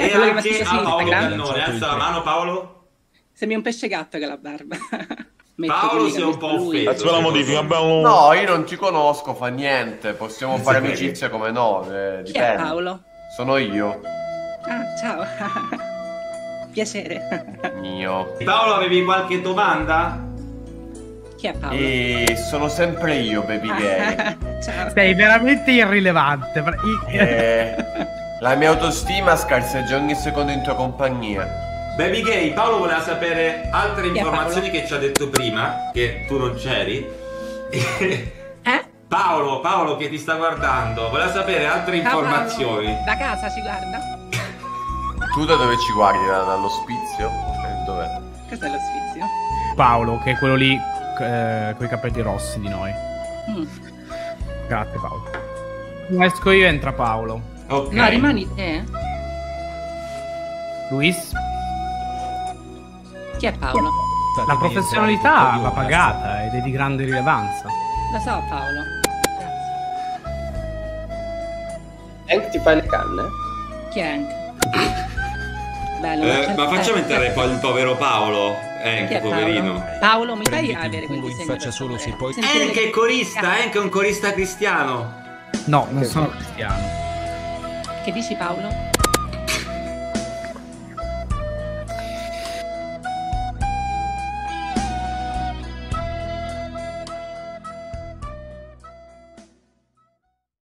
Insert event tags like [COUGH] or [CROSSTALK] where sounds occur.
Chi è E che anche a Paolo? Cannone. Alza la mano Paolo. Sembri un pesce gatto con la barba. [LAUGHS] Paolo si che è un po' offeso. Faccio la modifica, abbiamo... No, io non ti conosco, fa niente. Possiamo Non fare amicizia come no. eh, Chi è. Paolo? Sono io. Ah, ciao. [LAUGHS] Piacere. Mio. Paolo, avevi qualche domanda? Chi è Paolo? E sono sempre io, baby gay. [LAUGHS] ciao. Sei veramente irrilevante. Eh, la mia autostima scarseggia ogni secondo in tua compagnia. Baby Gay, Paolo voleva sapere altre Chi è informazioni che ci ha detto prima, che tu non c'eri. [LAUGHS] Eh? Paolo, Paolo che ti sta guardando, voleva sapere altre Ciao, Paolo. informazioni. Da casa ci guarda? [LAUGHS] Tu da dove ci guardi? Da- dall'ospizio? Eh, dov'è? Questo è lo sfizio. Paolo, che è quello lì eh, con i capelli rossi di noi. Mm. Grazie Paolo. Esco io entra Paolo. Ok. No, rimani te. Luis, Chi è Paolo? la professionalità va pagata ed è di grande rilevanza. Lo so, Paolo. Hank ti fai le canne? Chi è Hank? [COUGHS] Bello, Eh, c'è- ma facciamo entrare poi il povero Paolo. È poverino. Paolo? Paolo, mi fai avere il quel culo in disegno faccia solo se poi- Hank è corista, Hank è un corista cristiano. No, non sono cristiano. Che dici Paolo?